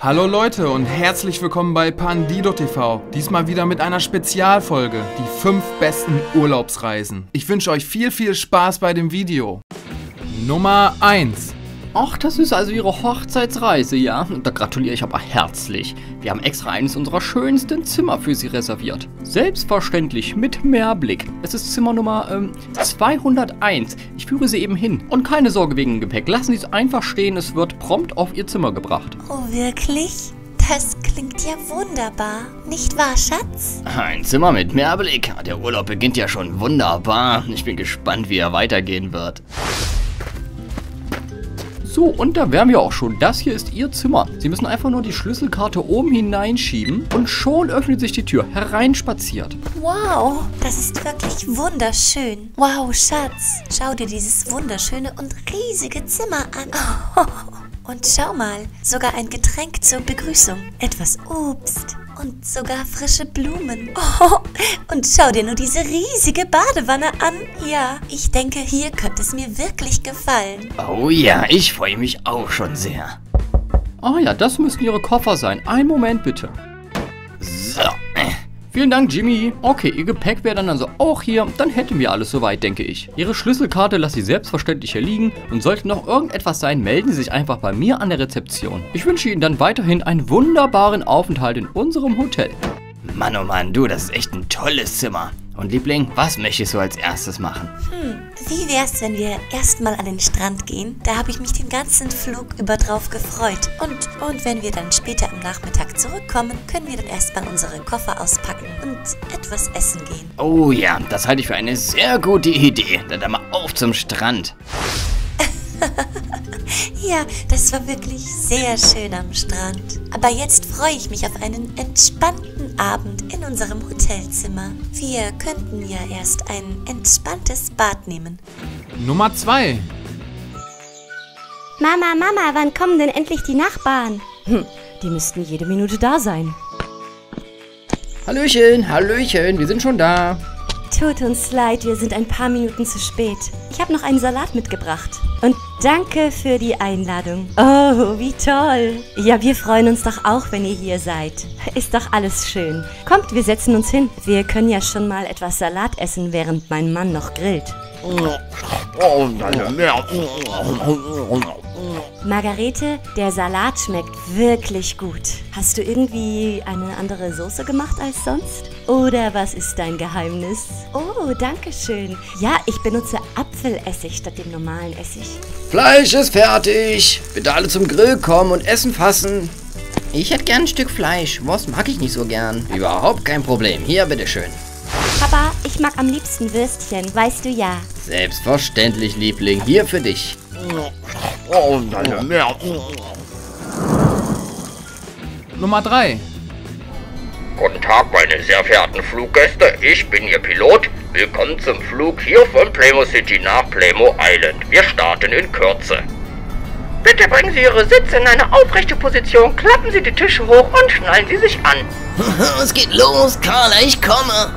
Hallo Leute und herzlich willkommen bei Pandido TV. Diesmal wieder mit einer Spezialfolge, die 5 besten Urlaubsreisen. Ich wünsche euch viel, viel Spaß bei dem Video. Nummer 1. Ach, das ist also Ihre Hochzeitsreise, ja? Da gratuliere ich aber herzlich. Wir haben extra eines unserer schönsten Zimmer für Sie reserviert. Selbstverständlich mit Meerblick. Es ist Zimmer Nummer ähm, 201. Ich führe Sie eben hin. Und keine Sorge wegen dem Gepäck. Lassen Sie es einfach stehen. Es wird prompt auf Ihr Zimmer gebracht. Oh, wirklich? Das klingt ja wunderbar. Nicht wahr, Schatz? Ein Zimmer mit Meerblick. Der Urlaub beginnt ja schon wunderbar. Ich bin gespannt, wie er weitergehen wird. So, und da wären wir auch schon. Das hier ist Ihr Zimmer. Sie müssen einfach nur die Schlüsselkarte oben hineinschieben und schon öffnet sich die Tür. Hereinspaziert. Wow, das ist wirklich wunderschön. Wow, Schatz, schau dir dieses wunderschöne und riesige Zimmer an. Und schau mal, sogar ein Getränk zur Begrüßung. Etwas Obst und sogar frische Blumen. Oh, und schau dir nur diese riesige Badewanne an. Ja, ich denke, hier könnte es mir wirklich gefallen. Oh ja, ich freue mich auch schon sehr. Ah ja, das müssten Ihre Koffer sein. Einen Moment bitte. Vielen Dank, Jimmy. Okay, Ihr Gepäck wäre dann also auch hier. Dann hätten wir alles soweit, denke ich. Ihre Schlüsselkarte lasse Sie selbstverständlich hier liegen. Und sollte noch irgendetwas sein, melden Sie sich einfach bei mir an der Rezeption. Ich wünsche Ihnen dann weiterhin einen wunderbaren Aufenthalt in unserem Hotel. Mann, oh Mann, du, das ist echt ein tolles Zimmer. Und Liebling, was möchtest du als erstes machen? Hm, wie wär's, wenn wir erstmal an den Strand gehen? Da habe ich mich den ganzen Flug über drauf gefreut. Und, und wenn wir dann später am Nachmittag zurückkommen, können wir dann erstmal unsere Koffer auspacken und etwas essen gehen. Oh ja, das halte ich für eine sehr gute Idee. Dann, dann mal auf zum Strand. Ja, das war wirklich sehr schön am Strand. Aber jetzt freue ich mich auf einen entspannten Abend in unserem Hotelzimmer. Wir könnten ja erst ein entspanntes Bad nehmen. Nummer 2. Mama, Mama, wann kommen denn endlich die Nachbarn? Hm, die müssten jede Minute da sein. Hallöchen, Hallöchen, wir sind schon da. Tut uns leid, wir sind ein paar Minuten zu spät. Ich habe noch einen Salat mitgebracht. Und danke für die Einladung. Oh, wie toll. Ja, wir freuen uns doch auch, wenn ihr hier seid. Ist doch alles schön. Kommt, wir setzen uns hin. Wir können ja schon mal etwas Salat essen, während mein Mann noch grillt. Margarete, der Salat schmeckt wirklich gut. Hast du irgendwie eine andere Soße gemacht als sonst? Oder was ist dein Geheimnis? Oh, danke schön. Ja, ich benutze Apfelessig statt dem normalen Essig. Fleisch ist fertig. Bitte alle zum Grill kommen und Essen fassen. Ich hätte gern ein Stück Fleisch. Wurst mag ich nicht so gern. Überhaupt kein Problem. Hier, bitteschön. Papa, ich mag am liebsten Würstchen, weißt du ja. Selbstverständlich, Liebling. Hier für dich. Nummer 3. Guten Tag, meine sehr verehrten Fluggäste. Ich bin Ihr Pilot. Willkommen zum Flug hier von Playmo City nach Playmo Island. Wir starten in Kürze. Bitte bringen Sie Ihre Sitze in eine aufrechte Position, klappen Sie die Tische hoch und schnallen Sie sich an. Es geht los, Carla, ich komme.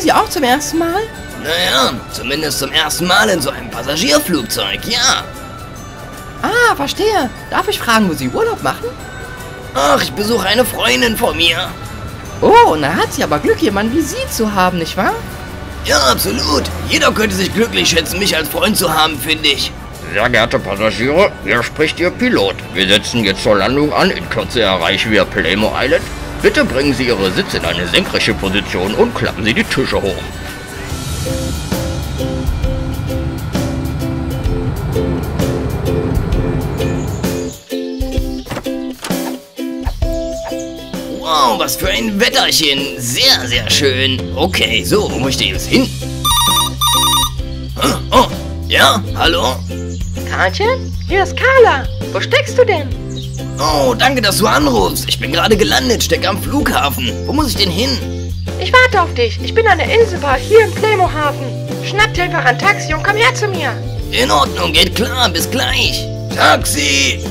Fliegen Sie auch zum ersten Mal? Naja, zumindest zum ersten Mal in so einem Passagierflugzeug, ja. Ah, verstehe. Darf ich fragen, wo Sie Urlaub machen? Ach, ich besuche eine Freundin von mir. Oh, na hat sie aber Glück, jemanden wie Sie zu haben, nicht wahr? Ja, absolut. Jeder könnte sich glücklich schätzen, mich als Freund zu haben, finde ich. Sehr geehrte Passagiere, hier spricht Ihr Pilot. Wir setzen jetzt zur Landung an. In Kürze erreichen wir Playmo Island. Bitte bringen Sie Ihre Sitze in eine senkrechte Position und klappen Sie die Tische hoch. Wow, was für ein Wetterchen. Sehr, sehr schön. Okay, so, wo möchte ich jetzt hin? Oh, ja, hallo? Karlchen? Hier ist Carla. Wo steckst du denn? Oh, danke, dass du anrufst. Ich bin gerade gelandet, stecke am Flughafen. Wo muss ich denn hin? Ich warte auf dich. Ich bin an der Inselbar hier im Playmo-Hafen. Schnapp dir einfach ein Taxi und komm her zu mir. In Ordnung, geht klar, bis gleich. Taxi!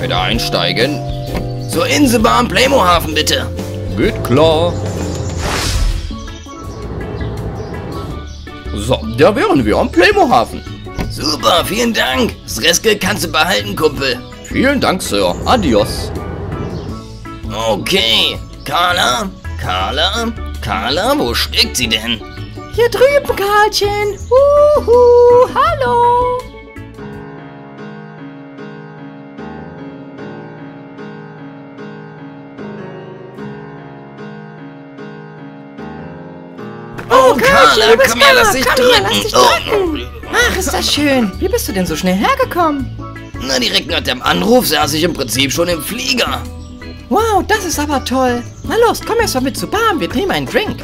Bitte einsteigen. Zur Inselbahn Playmohafen bitte. Geht klar. So, da wären wir am Playmohafen. Super, vielen Dank. Das Restgeld kannst du behalten, Kumpel. Vielen Dank, Sir. Adios. Okay. Carla? Carla? Carla, wo steckt sie denn? Hier drüben, Karlchen. Uhu, hallo. Oh, Carla, Karlchen, du bist komm her, lass dich drücken. her, lass dich Oh. drücken. Ach, ist das schön. Wie bist du denn so schnell hergekommen? Na, direkt nach dem Anruf saß ich im Prinzip schon im Flieger. Wow, das ist aber toll. Na los, komm erst mal mit zu Bar, wir nehmen einen Drink.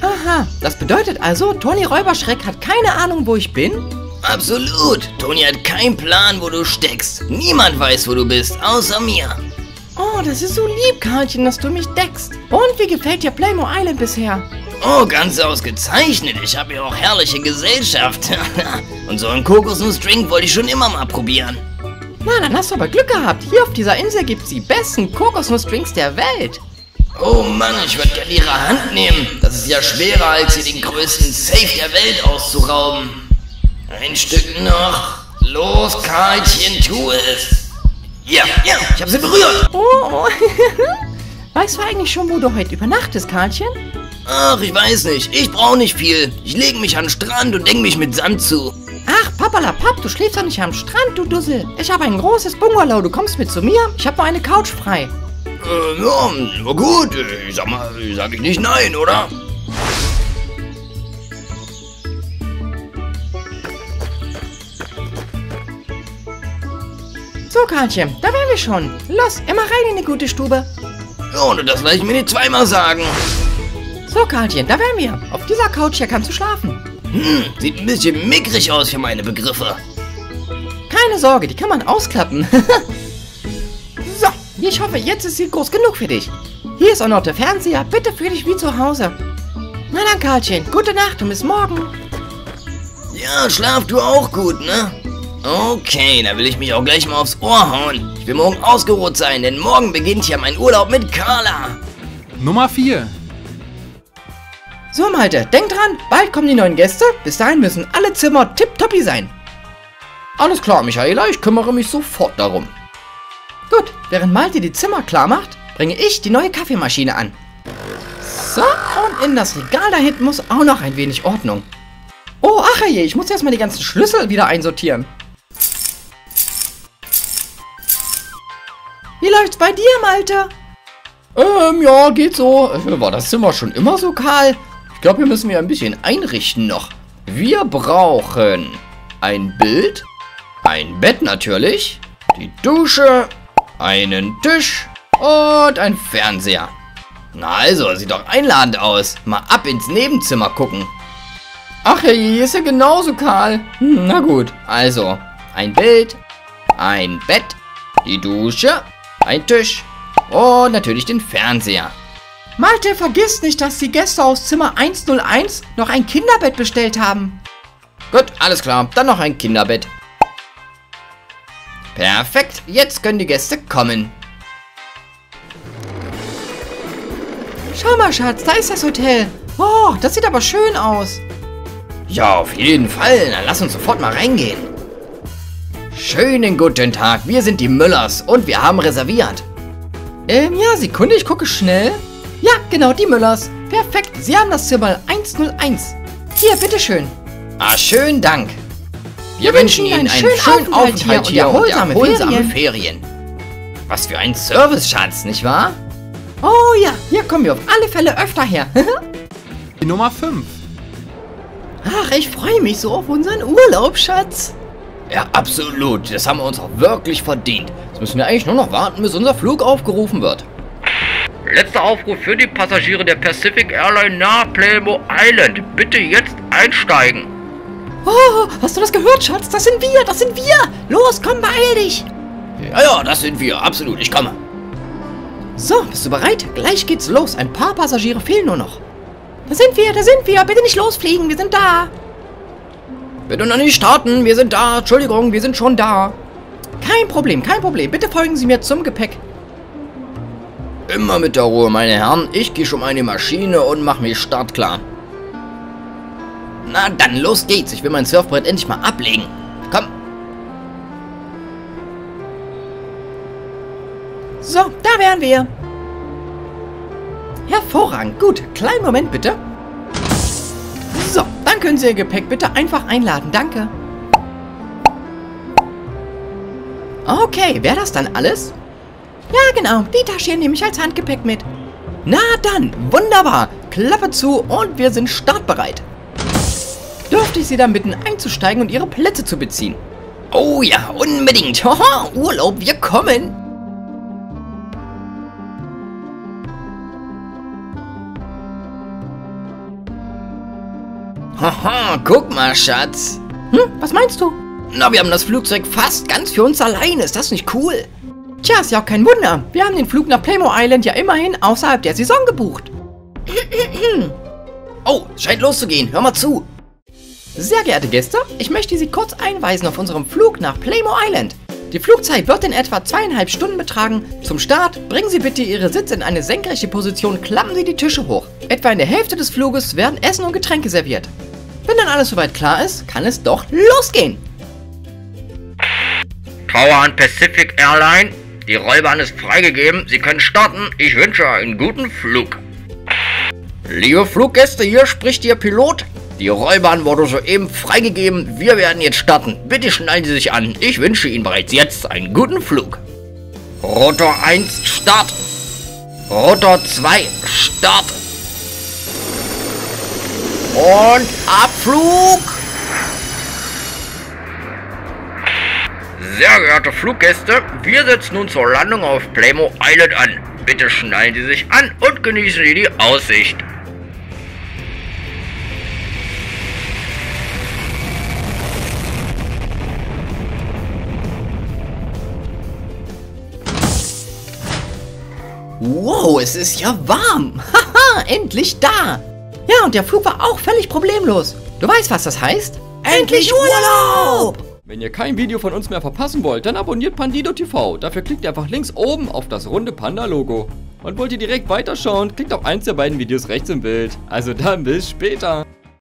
Aha, das bedeutet also, Toni Räuberschreck hat keine Ahnung, wo ich bin? Absolut. Toni hat keinen Plan, wo du steckst. Niemand weiß, wo du bist, außer mir. Oh, das ist so lieb, Karlchen, dass du mich deckst. Und wie gefällt dir Playmo Island bisher? Oh, ganz ausgezeichnet. Ich habe ja auch herrliche Gesellschaft. Und so einen Kokosnussdrink wollte ich schon immer mal probieren. Na, dann hast du aber Glück gehabt. Hier auf dieser Insel gibt's die besten Kokosnussdrinks der Welt. Oh Mann, ich würde gerne ihre Hand nehmen. Das ist ja schwerer, als hier den größten Safe der Welt auszurauben. Ein Stück noch. Los, Karlchen, tu es. Ja, ja, ich habe sie berührt. Oh, weißt du eigentlich schon, wo du heute übernachtest, Karlchen? Ach, ich weiß nicht. Ich brauche nicht viel. Ich lege mich an den Strand und denke mich mit Sand zu. Ach, Papalapap, du schläfst doch nicht am Strand, du Dussel. Ich habe ein großes Bungalow, du kommst mit zu mir? Ich habe nur eine Couch frei. Äh, ja, na gut. Ich sag mal, sag ich nicht nein, oder? So, Karlchen, da wären wir schon. Los, immer rein in die gute Stube. Und das lasse ich mir nicht zweimal sagen. So, Karlchen, da wären wir. Auf dieser Couch hier kannst du schlafen. Hm, sieht ein bisschen mickrig aus für meine Begriffe. Keine Sorge, die kann man ausklappen. so, ich hoffe, jetzt ist sie groß genug für dich. Hier ist auch noch der Fernseher. Bitte fühl dich wie zu Hause. Na dann, Karlchen, gute Nacht und bis morgen. Ja, schlaf du auch gut, ne? Okay, da will ich mich auch gleich mal aufs Ohr hauen. Ich will morgen ausgeruht sein, denn morgen beginnt ja mein Urlaub mit Carla. Nummer 4. So, Malte, denk dran, bald kommen die neuen Gäste. Bis dahin müssen alle Zimmer tipptoppi sein. Alles klar, Michaela, ich kümmere mich sofort darum. Gut, während Malte die Zimmer klar macht, bringe ich die neue Kaffeemaschine an. So, und in das Regal da hinten muss auch noch ein wenig Ordnung. Oh, ach je, ich muss erstmal die ganzen Schlüssel wieder einsortieren. Läuft's bei dir, Malte? Ähm, ja, geht so. Äh, War das Zimmer schon immer so kahl? Ich glaube, hier müssen wir ein bisschen einrichten noch. Wir brauchen ein Bild, ein Bett natürlich, die Dusche, einen Tisch und ein Fernseher. Na also, sieht doch einladend aus. Mal ab ins Nebenzimmer gucken. Ach hier ist ja genauso kahl. Hm, na gut, also ein Bild, ein Bett, die Dusche, ein Tisch und natürlich den Fernseher. Malte, vergiss nicht, dass die Gäste aus Zimmer 101 noch ein Kinderbett bestellt haben. Gut, alles klar. Dann noch ein Kinderbett. Perfekt, jetzt können die Gäste kommen. Schau mal, Schatz, da ist das Hotel. Oh, das sieht aber schön aus. Ja, auf jeden Fall. Dann lass uns sofort mal reingehen. Schönen guten Tag, wir sind die Müllers und wir haben reserviert. Ähm, ja, Sekunde, ich gucke schnell. Ja, genau, die Müllers. Perfekt, Sie haben das Zimmer 101. Hier, bitteschön. Ah, schönen Dank. Wir, Wir wünschen wünschen Ihnen einen einen schönen schönen Aufenthalt Aufenthalt hier hier und und erholsame erholsame Ferien. Was für ein Service, Schatz, nicht wahr? Oh ja, hier kommen wir auf alle Fälle öfter her. Die Nummer 5. Ach, ich freue mich so auf unseren Urlaub, Schatz. Ja, absolut. Das haben wir uns auch wirklich verdient. Jetzt müssen wir eigentlich nur noch warten, bis unser Flug aufgerufen wird. Letzter Aufruf für die Passagiere der Pacific Airline nach Playmo Island. Bitte jetzt einsteigen. Oh, hast du das gehört, Schatz? Das sind wir, das sind wir. Los, komm, beeil dich. Ja, ja, das sind wir. Absolut, ich komme. So, bist du bereit? Gleich geht's los. Ein paar Passagiere fehlen nur noch. Da sind wir, da sind wir. Bitte nicht losfliegen, wir sind da. Bitte noch nicht starten, wir sind da. Entschuldigung, wir sind schon da. Kein Problem, kein Problem. Bitte folgen Sie mir zum Gepäck. Immer mit der Ruhe, meine Herren. Ich gehe schon mal in die Maschine und mache mich startklar. Na dann, los geht's. Ich will mein Surfbrett endlich mal ablegen. Komm. So, da wären wir. Hervorragend. Gut, kleinen Moment bitte. Dann können Sie Ihr Gepäck bitte einfach einladen. Danke. Okay, wäre das dann alles? Ja, genau. Die Tasche hier nehme ich als Handgepäck mit. Na dann, wunderbar. Klappe zu und wir sind startbereit. Dürfte ich Sie dann bitten, einzusteigen und Ihre Plätze zu beziehen? Oh ja, unbedingt. Haha, Urlaub, wir kommen. Haha, guck mal, Schatz. Hm, was meinst du? Na, wir haben das Flugzeug fast ganz für uns allein. Ist das nicht cool? Tja, ist ja auch kein Wunder. Wir haben den Flug nach Playmo Island ja immerhin außerhalb der Saison gebucht. oh, scheint loszugehen. Hör mal zu. Sehr geehrte Gäste, ich möchte Sie kurz einweisen auf unserem Flug nach Playmo Island. Die Flugzeit wird in etwa zweieinhalb Stunden betragen. Zum Start bringen Sie bitte Ihre Sitze in eine senkrechte Position, klappen Sie die Tische hoch. Etwa in der Hälfte des Fluges werden Essen und Getränke serviert. Wenn dann alles soweit klar ist, kann es doch losgehen. Tower an Pacific Airline, die Rollbahn ist freigegeben. Sie können starten. Ich wünsche einen guten Flug. Liebe Fluggäste, hier spricht Ihr Pilot. Die Rollbahn wurde soeben freigegeben. Wir werden jetzt starten. Bitte schnallen Sie sich an. Ich wünsche Ihnen bereits jetzt einen guten Flug. Rotor 1, Start. Rotor 2, Start. Und Abflug. Sehr geehrte Fluggäste, wir setzen nun zur Landung auf Playmo Island an. Bitte schnallen Sie sich an und genießen Sie die Aussicht. Wow, es ist ja warm. Haha, endlich da. Ja, und der Flug war auch völlig problemlos. Du weißt, was das heißt? Endlich Urlaub! Wenn ihr kein Video von uns mehr verpassen wollt, dann abonniert Pandido TV. Dafür klickt ihr einfach links oben auf das runde Panda-Logo. Und wollt ihr direkt weiterschauen, klickt auf eins der beiden Videos rechts im Bild. Also dann bis später.